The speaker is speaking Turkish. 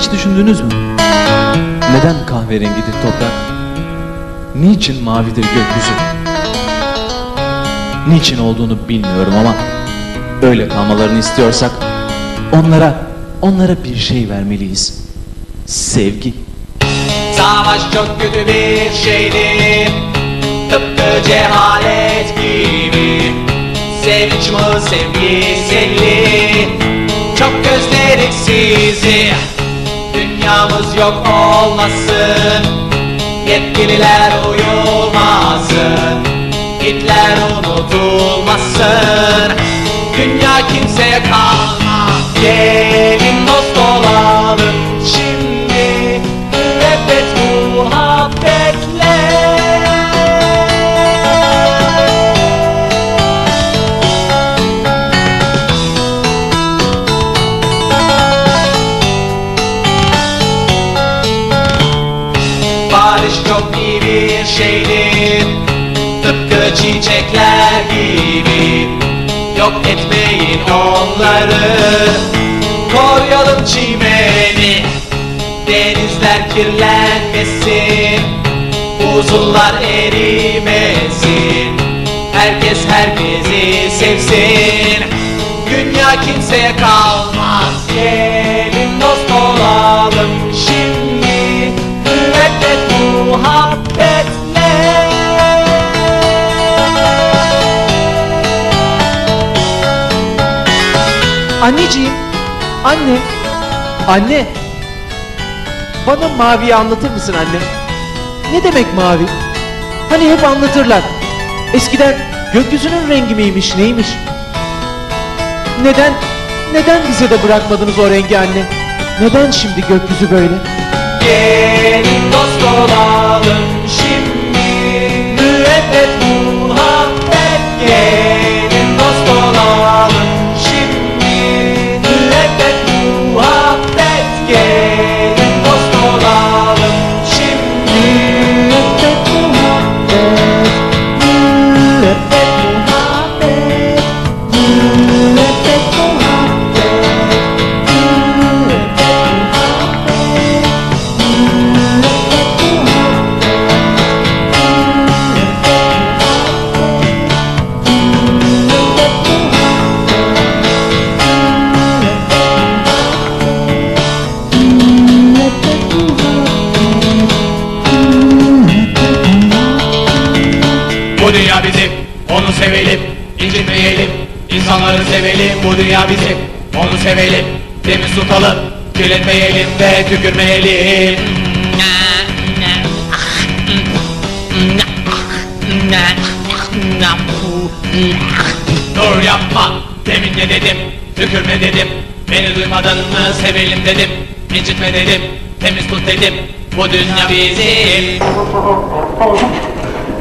Hiç düşündünüz mü? Neden kahverengidir toprak? Niçin mavidir gökyüzü? Niçin olduğunu bilmiyorum ama öyle kalmalarını istiyorsak onlara onlara bir şey vermeliyiz. Sevgi. Savaş çok kötü bir şeydir Tıpkı cehalet gibi Sevinç mi sevgiseli Çok özledik sizi Dünyamız yok olmasın. Yetkililer uyulmasın. Hitler unutulmasın şeydir. Tıpkı çiçekler gibi. Yok etmeyin onları. Koruyalım çimeni. Denizler kirlenmesin. Buzullar erimesin. Herkes herkesi sevsin. Dünya kimseye kalmaz. Gelin Anneciğim, anne, anne. Bana maviyi anlatır mısın anne? Ne demek mavi? Hani hep anlatırlar. Eskiden gökyüzünün rengi miymiş, neymiş? Neden, neden bize de bırakmadınız o rengi anne? Neden şimdi gökyüzü böyle? Gelin dost olalım şimdi Müebbet muhabbet Bu dünya bizim, onu sevelim, incitmeyelim. İnsanları sevelim, bu dünya bizim, onu sevelim. Temiz tutalım, kirletmeyelim ve tükürmeyelim. Dur yapma, demin ne dedim, tükürme dedim. Beni duymadın mı sevelim dedim, incitme dedim, temiz tut dedim. Bu dünya bizim.